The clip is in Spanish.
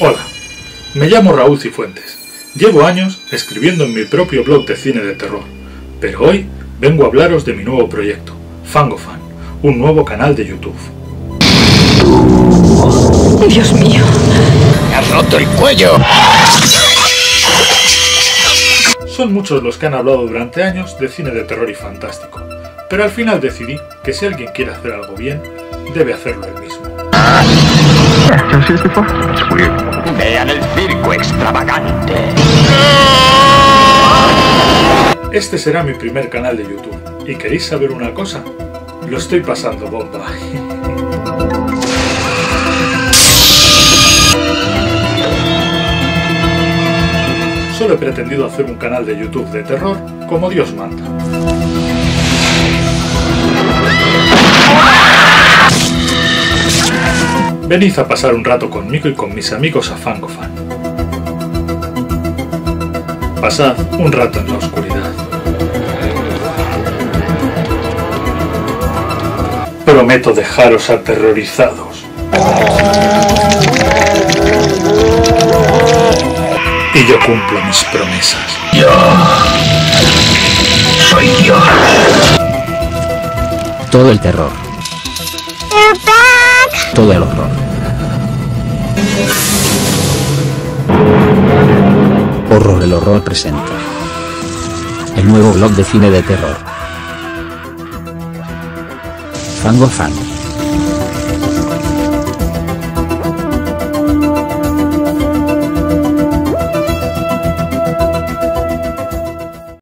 Hola, me llamo Raúl Cifuentes. Llevo años escribiendo en mi propio blog de cine de terror, pero hoy vengo a hablaros de mi nuevo proyecto, Fangofan, un nuevo canal de YouTube. Dios mío. ¡Me has roto el cuello! Son muchos los que han hablado durante años de cine de terror y fantástico, pero al final decidí que si alguien quiere hacer algo bien, debe hacerlo él mismo. Vean el circo extravagante. Este será mi primer canal de YouTube. ¿Y queréis saber una cosa? Lo estoy pasando bomba. Solo he pretendido hacer un canal de YouTube de terror como Dios manda. Venid a pasar un rato conmigo y con mis amigos a Fangofan. Pasad un rato en la oscuridad. Prometo dejaros aterrorizados. Y yo cumplo mis promesas. Yo soy Dios. Todo el terror. Todo el horror. Horror el horror presenta. El nuevo blog de cine de terror. Fango Fan.